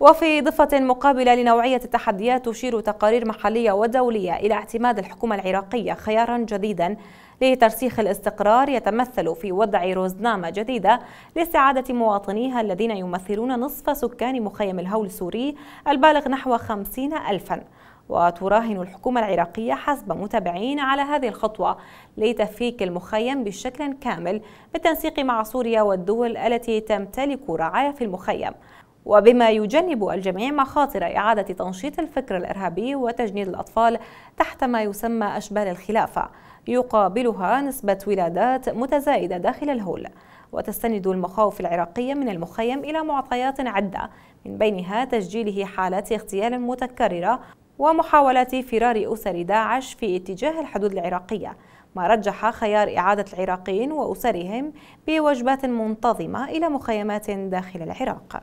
وفي ضفة مقابلة لنوعية التحديات تشير تقارير محلية ودولية إلى اعتماد الحكومة العراقية خيارا جديدا لترسيخ الاستقرار يتمثل في وضع روزنامة جديدة لاستعادة مواطنيها الذين يمثلون نصف سكان مخيم الهول السوري البالغ نحو خمسين ألفاً. وتراهن الحكومة العراقية حسب متابعين على هذه الخطوة لتفكيك المخيم بشكل كامل بالتنسيق مع سوريا والدول التي تمتلك رعاية في المخيم. وبما يجنب الجميع مخاطر إعادة تنشيط الفكر الإرهابي وتجنيد الأطفال تحت ما يسمى أشبال الخلافة يقابلها نسبة ولادات متزايدة داخل الهول وتستند المخاوف العراقية من المخيم إلى معطيات عدة من بينها تسجيله حالات اغتيال متكررة ومحاولات فرار أسر داعش في اتجاه الحدود العراقية ما رجح خيار إعادة العراقيين وأسرهم بوجبات منتظمة إلى مخيمات داخل العراق.